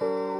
love.